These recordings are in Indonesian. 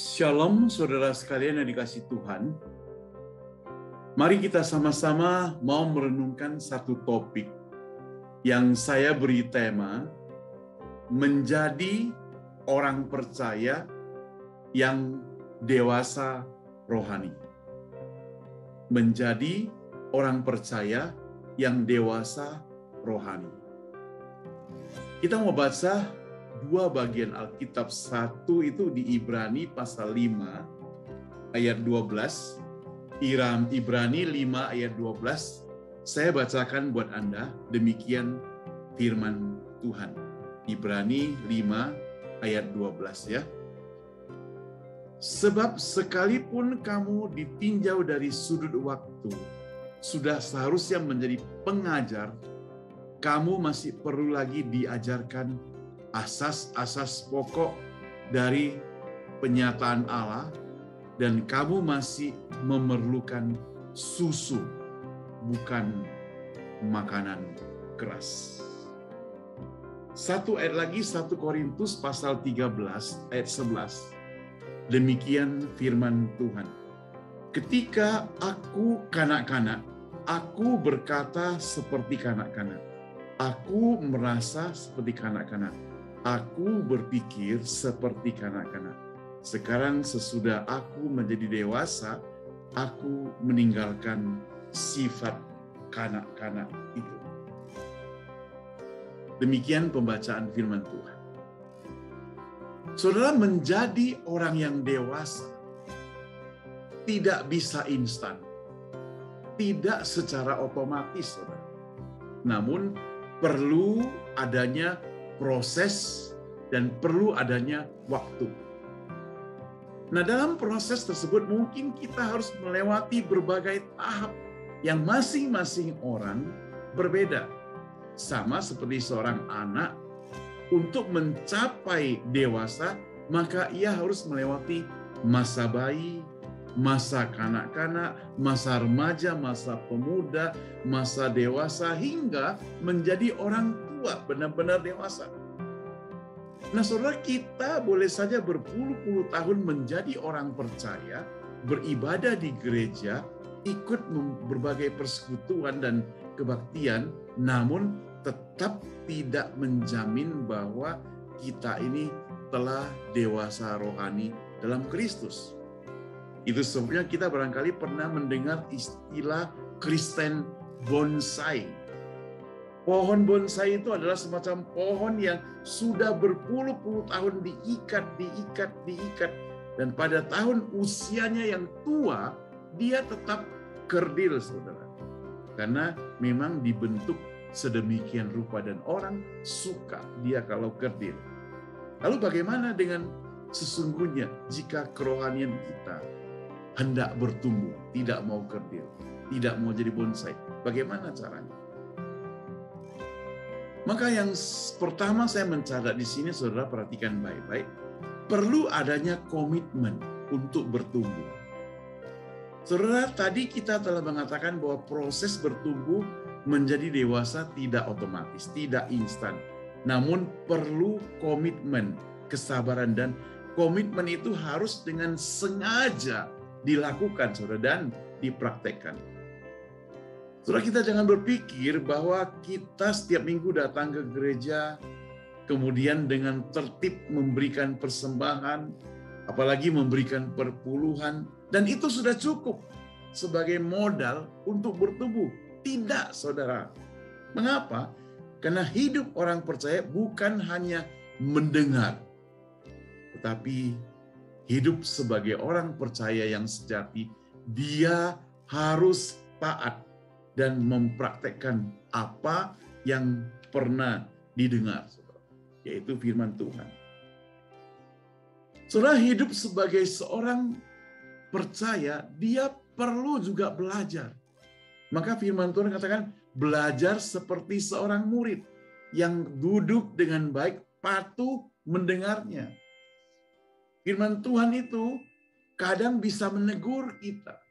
Shalom saudara sekalian yang dikasih Tuhan. Mari kita sama-sama mau merenungkan satu topik yang saya beri tema menjadi orang percaya yang dewasa rohani. Menjadi orang percaya yang dewasa rohani. Kita mau baca dua bagian Alkitab. Satu itu di Ibrani pasal 5 ayat 12. Iram Ibrani 5 ayat 12. Saya bacakan buat Anda demikian firman Tuhan. Ibrani 5 ayat 12 ya. Sebab sekalipun kamu ditinjau dari sudut waktu, sudah seharusnya menjadi pengajar, kamu masih perlu lagi diajarkan asas-asas pokok dari penyataan Allah dan kamu masih memerlukan susu bukan makanan keras. Satu ayat lagi, satu Korintus pasal 13 ayat 11. Demikian firman Tuhan. Ketika aku kanak-kanak, aku berkata seperti kanak-kanak. Aku merasa seperti kanak-kanak Aku berpikir seperti kanak-kanak. Sekarang sesudah aku menjadi dewasa, aku meninggalkan sifat kanak-kanak itu. Demikian pembacaan firman Tuhan. Saudara menjadi orang yang dewasa tidak bisa instan. Tidak secara otomatis, saudara. Namun perlu adanya proses dan perlu adanya waktu. Nah, dalam proses tersebut mungkin kita harus melewati berbagai tahap yang masing-masing orang berbeda. Sama seperti seorang anak untuk mencapai dewasa, maka ia harus melewati masa bayi, masa kanak-kanak, masa remaja, masa pemuda, masa dewasa hingga menjadi orang tua, benar-benar dewasa. Nah, saudara kita boleh saja berpuluh-puluh tahun menjadi orang percaya, beribadah di gereja, ikut berbagai persekutuan dan kebaktian, namun tetap tidak menjamin bahwa kita ini telah dewasa rohani dalam Kristus. Itu sebabnya kita barangkali pernah mendengar istilah Kristen bonsai Pohon bonsai itu adalah semacam pohon yang sudah berpuluh-puluh tahun diikat, diikat, diikat. Dan pada tahun usianya yang tua, dia tetap kerdil, saudara. Karena memang dibentuk sedemikian rupa dan orang suka dia kalau kerdil. Lalu bagaimana dengan sesungguhnya jika kerohanian kita hendak bertumbuh, tidak mau kerdil, tidak mau jadi bonsai? Bagaimana caranya? Maka yang pertama saya mencatat di sini, saudara perhatikan baik-baik, perlu adanya komitmen untuk bertumbuh. Saudara, tadi kita telah mengatakan bahwa proses bertumbuh menjadi dewasa tidak otomatis, tidak instan. Namun perlu komitmen, kesabaran, dan komitmen itu harus dengan sengaja dilakukan, saudara, dan dipraktekkan. Saudara kita jangan berpikir bahwa kita setiap minggu datang ke gereja, kemudian dengan tertib memberikan persembahan, apalagi memberikan perpuluhan, dan itu sudah cukup sebagai modal untuk bertumbuh. Tidak, saudara. Mengapa? Karena hidup orang percaya bukan hanya mendengar, tetapi hidup sebagai orang percaya yang sejati, dia harus taat dan mempraktekkan apa yang pernah didengar, yaitu firman Tuhan. Saudara hidup sebagai seorang percaya, dia perlu juga belajar. Maka firman Tuhan katakan, belajar seperti seorang murid yang duduk dengan baik, patuh mendengarnya. Firman Tuhan itu kadang bisa menegur kita.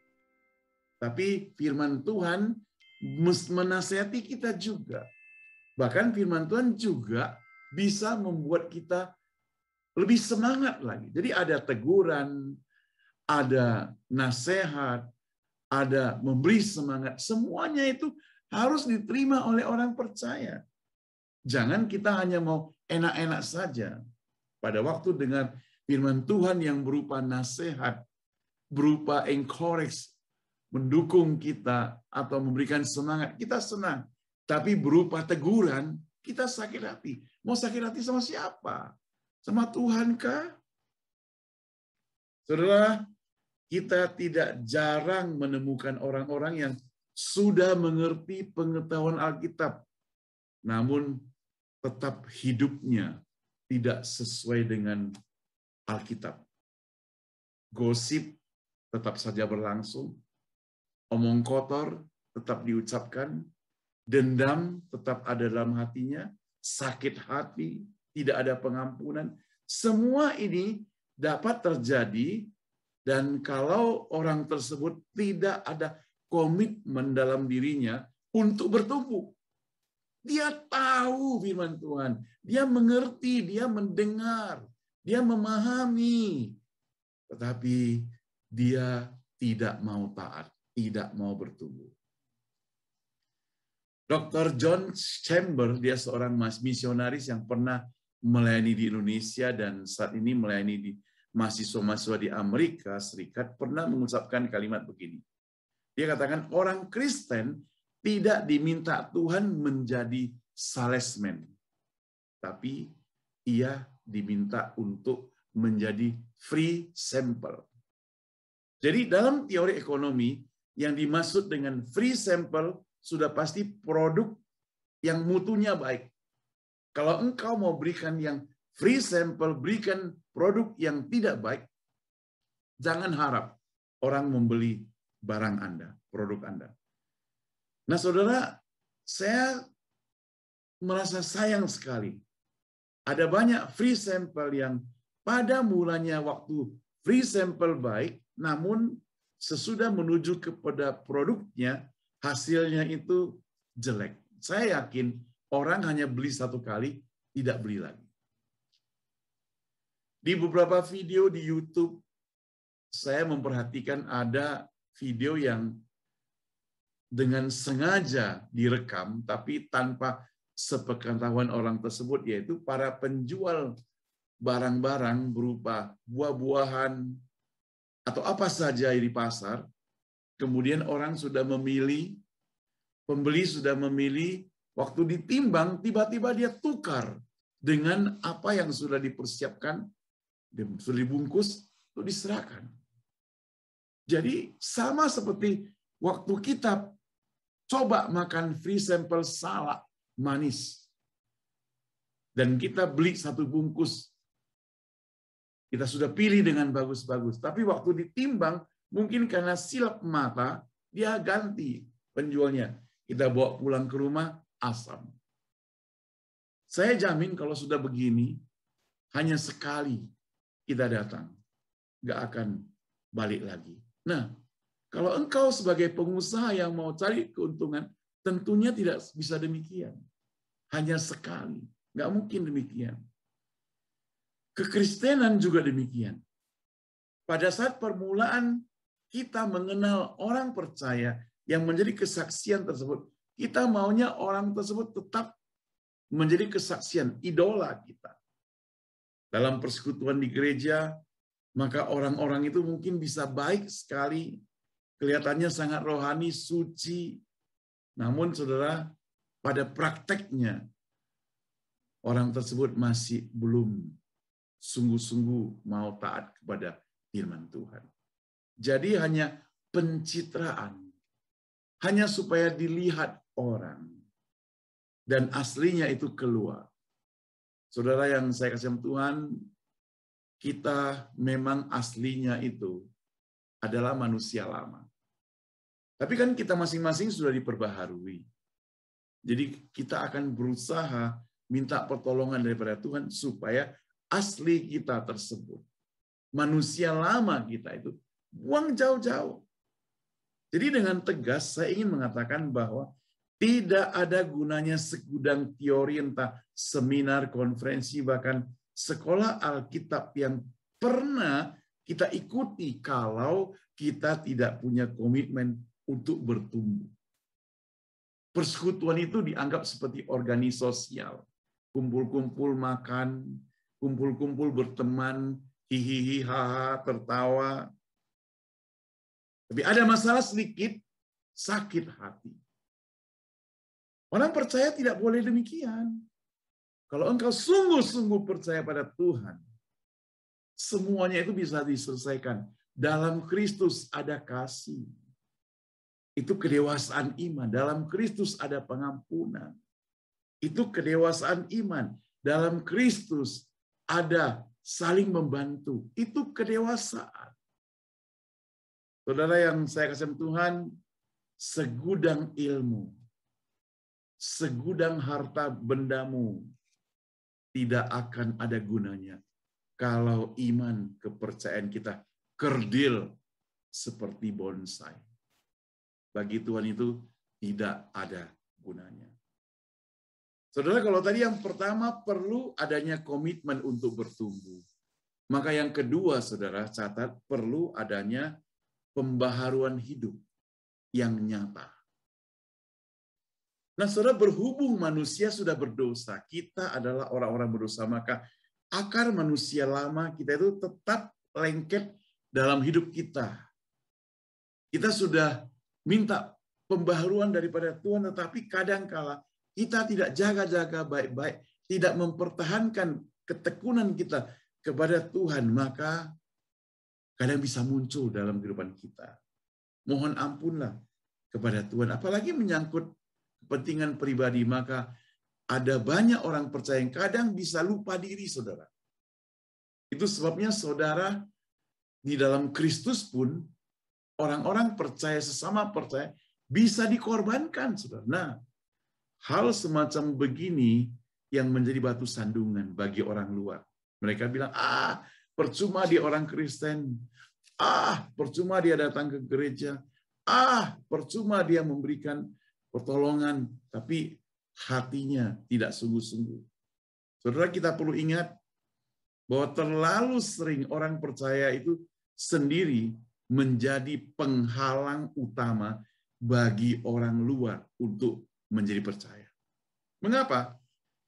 Tapi firman Tuhan menasehati kita juga. Bahkan firman Tuhan juga bisa membuat kita lebih semangat lagi. Jadi ada teguran, ada nasihat, ada memberi semangat. Semuanya itu harus diterima oleh orang percaya. Jangan kita hanya mau enak-enak saja. Pada waktu dengar firman Tuhan yang berupa nasihat, berupa encourage, mendukung kita atau memberikan semangat, kita senang. Tapi berupa teguran, kita sakit hati. Mau sakit hati sama siapa? Sama Tuhan kah? Saudara, kita tidak jarang menemukan orang-orang yang sudah mengerti pengetahuan Alkitab, namun tetap hidupnya tidak sesuai dengan Alkitab. Gosip tetap saja berlangsung, omong kotor tetap diucapkan, dendam tetap ada dalam hatinya, sakit hati, tidak ada pengampunan. Semua ini dapat terjadi dan kalau orang tersebut tidak ada komitmen dalam dirinya untuk bertumbuh. Dia tahu firman Tuhan, dia mengerti, dia mendengar, dia memahami. Tetapi dia tidak mau taat tidak mau bertumbuh. Dr. John Chamber, dia seorang misionaris yang pernah melayani di Indonesia dan saat ini melayani di mahasiswa-mahasiswa di Amerika Serikat, pernah mengucapkan kalimat begini. Dia katakan, orang Kristen tidak diminta Tuhan menjadi salesman, tapi ia diminta untuk menjadi free sample. Jadi dalam teori ekonomi, yang dimaksud dengan free sample sudah pasti produk yang mutunya baik. Kalau engkau mau berikan yang free sample, berikan produk yang tidak baik, jangan harap orang membeli barang Anda, produk Anda. Nah, saudara, saya merasa sayang sekali. Ada banyak free sample yang pada mulanya waktu free sample baik, namun sesudah menuju kepada produknya, hasilnya itu jelek. Saya yakin orang hanya beli satu kali, tidak beli lagi. Di beberapa video di YouTube, saya memperhatikan ada video yang dengan sengaja direkam, tapi tanpa sepengetahuan orang tersebut, yaitu para penjual barang-barang berupa buah-buahan, atau apa saja di pasar, kemudian orang sudah memilih, pembeli sudah memilih, waktu ditimbang tiba-tiba dia tukar dengan apa yang sudah dipersiapkan, sudah dibungkus, itu diserahkan. Jadi sama seperti waktu kita coba makan free sample salak manis. Dan kita beli satu bungkus kita sudah pilih dengan bagus-bagus. Tapi waktu ditimbang, mungkin karena silap mata, dia ganti penjualnya. Kita bawa pulang ke rumah, asam. Saya jamin kalau sudah begini, hanya sekali kita datang. Nggak akan balik lagi. Nah, kalau engkau sebagai pengusaha yang mau cari keuntungan, tentunya tidak bisa demikian. Hanya sekali. Nggak mungkin demikian. Kekristenan juga demikian. Pada saat permulaan kita mengenal orang percaya yang menjadi kesaksian tersebut, kita maunya orang tersebut tetap menjadi kesaksian idola kita. Dalam persekutuan di gereja, maka orang-orang itu mungkin bisa baik sekali, kelihatannya sangat rohani, suci. Namun saudara, pada prakteknya orang tersebut masih belum sungguh-sungguh mau taat kepada firman Tuhan. Jadi hanya pencitraan, hanya supaya dilihat orang, dan aslinya itu keluar. Saudara yang saya kasih Tuhan, kita memang aslinya itu adalah manusia lama. Tapi kan kita masing-masing sudah diperbaharui. Jadi kita akan berusaha minta pertolongan daripada Tuhan supaya asli kita tersebut. Manusia lama kita itu buang jauh-jauh. Jadi dengan tegas saya ingin mengatakan bahwa tidak ada gunanya segudang teori entah seminar, konferensi, bahkan sekolah Alkitab yang pernah kita ikuti kalau kita tidak punya komitmen untuk bertumbuh. Persekutuan itu dianggap seperti organisasi sosial. Kumpul-kumpul makan, kumpul-kumpul berteman, hihihi, haha, tertawa. Tapi ada masalah sedikit, sakit hati. Orang percaya tidak boleh demikian. Kalau engkau sungguh-sungguh percaya pada Tuhan, semuanya itu bisa diselesaikan. Dalam Kristus ada kasih. Itu kedewasaan iman. Dalam Kristus ada pengampunan. Itu kedewasaan iman. Dalam Kristus ada saling membantu. Itu kedewasaan. Saudara yang saya kasih Tuhan, segudang ilmu, segudang harta bendamu, tidak akan ada gunanya kalau iman kepercayaan kita kerdil seperti bonsai. Bagi Tuhan itu tidak ada gunanya. Saudara, kalau tadi yang pertama perlu adanya komitmen untuk bertumbuh. Maka yang kedua, saudara, catat perlu adanya pembaharuan hidup yang nyata. Nah, saudara, berhubung manusia sudah berdosa, kita adalah orang-orang berdosa, maka akar manusia lama kita itu tetap lengket dalam hidup kita. Kita sudah minta pembaharuan daripada Tuhan, tetapi kadangkala kita tidak jaga-jaga baik-baik, tidak mempertahankan ketekunan kita kepada Tuhan, maka kadang bisa muncul dalam kehidupan kita. Mohon ampunlah kepada Tuhan, apalagi menyangkut kepentingan pribadi, maka ada banyak orang percaya yang kadang bisa lupa diri, saudara. Itu sebabnya saudara di dalam Kristus pun orang-orang percaya sesama percaya bisa dikorbankan, saudara. Nah, hal semacam begini yang menjadi batu sandungan bagi orang luar. Mereka bilang, ah, percuma dia orang Kristen. Ah, percuma dia datang ke gereja. Ah, percuma dia memberikan pertolongan, tapi hatinya tidak sungguh-sungguh. Saudara kita perlu ingat bahwa terlalu sering orang percaya itu sendiri menjadi penghalang utama bagi orang luar untuk menjadi percaya. Mengapa?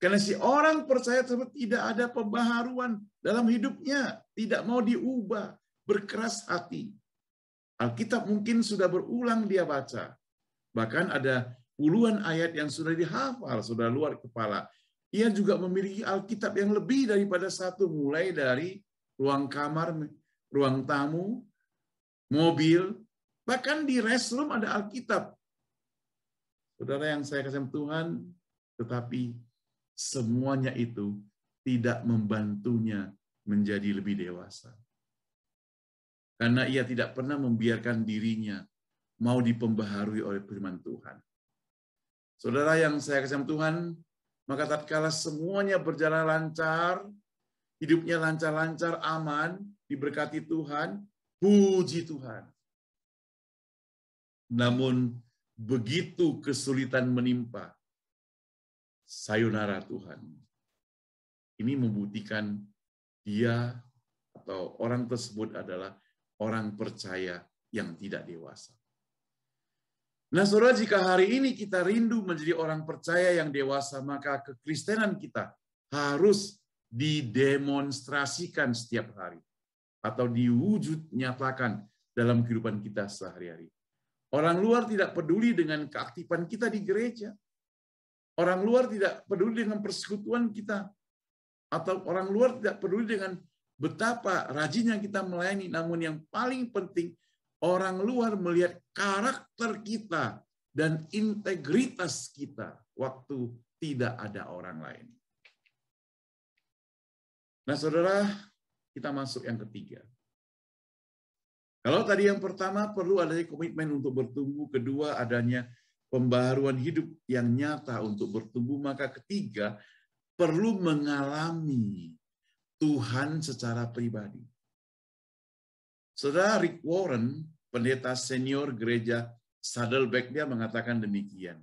Karena si orang percaya tersebut tidak ada pembaharuan dalam hidupnya, tidak mau diubah, berkeras hati. Alkitab mungkin sudah berulang dia baca, Bahkan ada puluhan ayat yang sudah dihafal, sudah luar kepala. Ia juga memiliki Alkitab yang lebih daripada satu, mulai dari ruang kamar, ruang tamu, mobil, bahkan di restroom ada Alkitab. Saudara yang saya kasih Tuhan, tetapi semuanya itu tidak membantunya menjadi lebih dewasa. Karena ia tidak pernah membiarkan dirinya mau dipembaharui oleh firman Tuhan. Saudara yang saya kasih Tuhan, maka tatkala semuanya berjalan lancar, hidupnya lancar-lancar, aman, diberkati Tuhan, puji Tuhan. Namun begitu kesulitan menimpa, sayonara Tuhan. Ini membuktikan dia atau orang tersebut adalah orang percaya yang tidak dewasa. Nah, saudara, jika hari ini kita rindu menjadi orang percaya yang dewasa, maka kekristenan kita harus didemonstrasikan setiap hari atau diwujud nyatakan dalam kehidupan kita sehari-hari. Orang luar tidak peduli dengan keaktifan kita di gereja. Orang luar tidak peduli dengan persekutuan kita. Atau orang luar tidak peduli dengan betapa rajinnya kita melayani. Namun yang paling penting, orang luar melihat karakter kita dan integritas kita waktu tidak ada orang lain. Nah, saudara, kita masuk yang ketiga. Kalau tadi yang pertama perlu adanya komitmen untuk bertumbuh, kedua adanya pembaharuan hidup yang nyata untuk bertumbuh, maka ketiga perlu mengalami Tuhan secara pribadi. Saudara Rick Warren, pendeta senior gereja Saddleback, dia mengatakan demikian.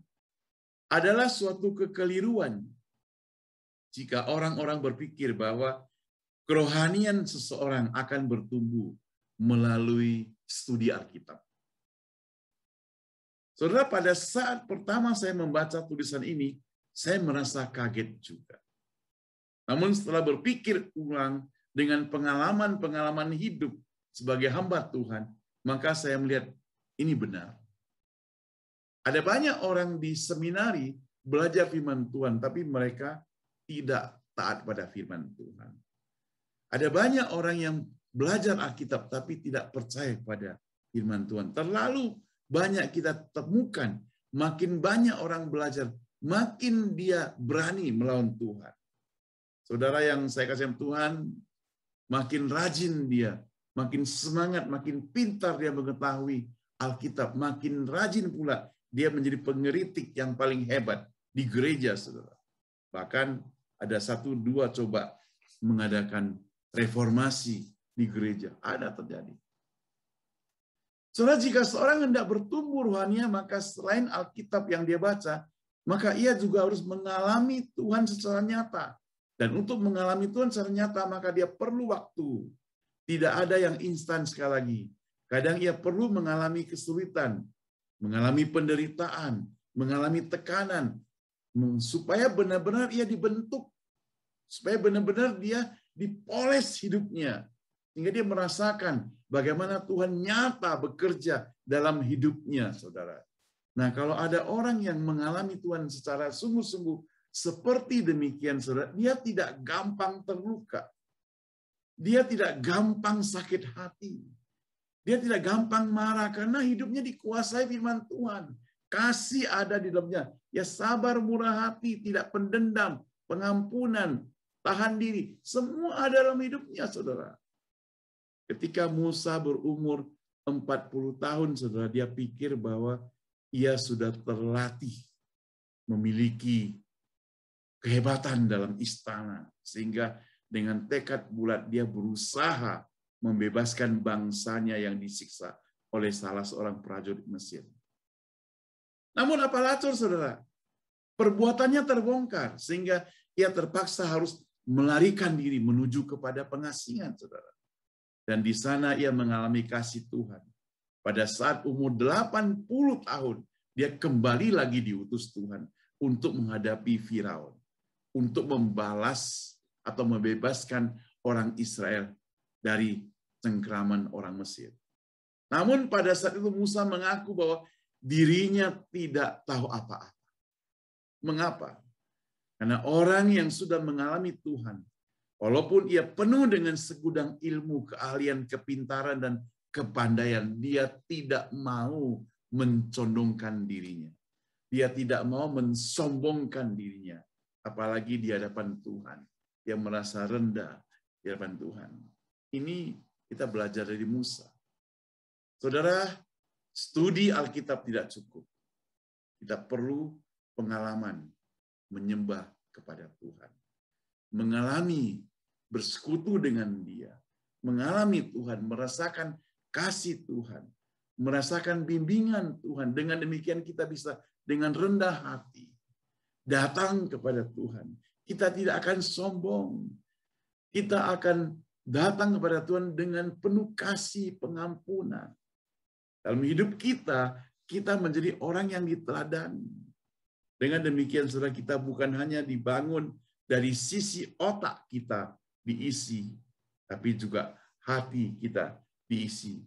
Adalah suatu kekeliruan jika orang-orang berpikir bahwa kerohanian seseorang akan bertumbuh melalui studi Alkitab. Saudara, pada saat pertama saya membaca tulisan ini, saya merasa kaget juga. Namun setelah berpikir ulang dengan pengalaman-pengalaman hidup sebagai hamba Tuhan, maka saya melihat ini benar. Ada banyak orang di seminari belajar firman Tuhan, tapi mereka tidak taat pada firman Tuhan. Ada banyak orang yang belajar Alkitab, tapi tidak percaya pada firman Tuhan. Terlalu banyak kita temukan, makin banyak orang belajar, makin dia berani melawan Tuhan. Saudara yang saya kasih Tuhan, makin rajin dia, makin semangat, makin pintar dia mengetahui Alkitab, makin rajin pula dia menjadi pengeritik yang paling hebat di gereja, saudara. Bahkan ada satu dua coba mengadakan reformasi di gereja. Ada terjadi. Saudara, jika seorang hendak bertumbuh rohaninya, maka selain Alkitab yang dia baca, maka ia juga harus mengalami Tuhan secara nyata. Dan untuk mengalami Tuhan secara nyata, maka dia perlu waktu. Tidak ada yang instan sekali lagi. Kadang ia perlu mengalami kesulitan, mengalami penderitaan, mengalami tekanan, supaya benar-benar ia dibentuk, supaya benar-benar dia dipoles hidupnya, sehingga dia merasakan bagaimana Tuhan nyata bekerja dalam hidupnya, saudara. Nah, kalau ada orang yang mengalami Tuhan secara sungguh-sungguh seperti demikian, saudara, dia tidak gampang terluka. Dia tidak gampang sakit hati. Dia tidak gampang marah karena hidupnya dikuasai firman Tuhan. Kasih ada di dalamnya. Ya sabar, murah hati, tidak pendendam, pengampunan, tahan diri. Semua ada dalam hidupnya, saudara. Ketika Musa berumur 40 tahun, saudara, dia pikir bahwa ia sudah terlatih memiliki kehebatan dalam istana. Sehingga dengan tekad bulat dia berusaha membebaskan bangsanya yang disiksa oleh salah seorang prajurit Mesir. Namun apa lacur, saudara? Perbuatannya terbongkar, sehingga ia terpaksa harus melarikan diri menuju kepada pengasingan, saudara. Dan di sana ia mengalami kasih Tuhan. Pada saat umur 80 tahun, dia kembali lagi diutus Tuhan untuk menghadapi Firaun. Untuk membalas atau membebaskan orang Israel dari cengkraman orang Mesir. Namun pada saat itu Musa mengaku bahwa dirinya tidak tahu apa-apa. Mengapa? Karena orang yang sudah mengalami Tuhan, Walaupun ia penuh dengan segudang ilmu, keahlian, kepintaran, dan kepandaian, dia tidak mau mencondongkan dirinya. Dia tidak mau mensombongkan dirinya, apalagi di hadapan Tuhan. Dia merasa rendah di hadapan Tuhan. Ini kita belajar dari Musa. Saudara, studi Alkitab tidak cukup. Kita perlu pengalaman menyembah kepada Tuhan mengalami bersekutu dengan dia, mengalami Tuhan, merasakan kasih Tuhan, merasakan bimbingan Tuhan. Dengan demikian kita bisa dengan rendah hati datang kepada Tuhan. Kita tidak akan sombong. Kita akan datang kepada Tuhan dengan penuh kasih pengampunan. Dalam hidup kita, kita menjadi orang yang diteladani. Dengan demikian, saudara kita bukan hanya dibangun dari sisi otak kita diisi, tapi juga hati kita diisi.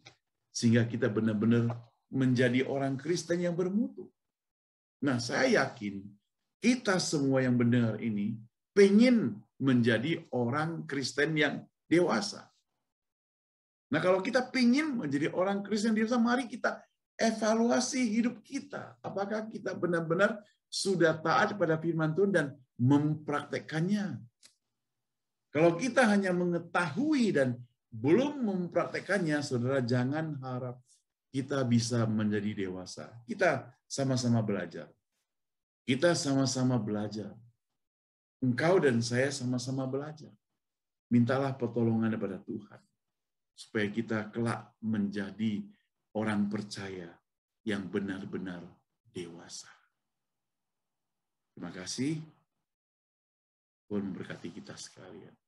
Sehingga kita benar-benar menjadi orang Kristen yang bermutu. Nah, saya yakin kita semua yang benar ini pengen menjadi orang Kristen yang dewasa. Nah, kalau kita pengen menjadi orang Kristen dewasa, mari kita evaluasi hidup kita. Apakah kita benar-benar sudah taat pada firman Tuhan dan mempraktekkannya. Kalau kita hanya mengetahui dan belum mempraktekkannya, saudara jangan harap kita bisa menjadi dewasa. Kita sama-sama belajar. Kita sama-sama belajar. Engkau dan saya sama-sama belajar. Mintalah pertolongan kepada Tuhan. Supaya kita kelak menjadi orang percaya yang benar-benar dewasa. Terima kasih. Tuhan memberkati kita sekalian.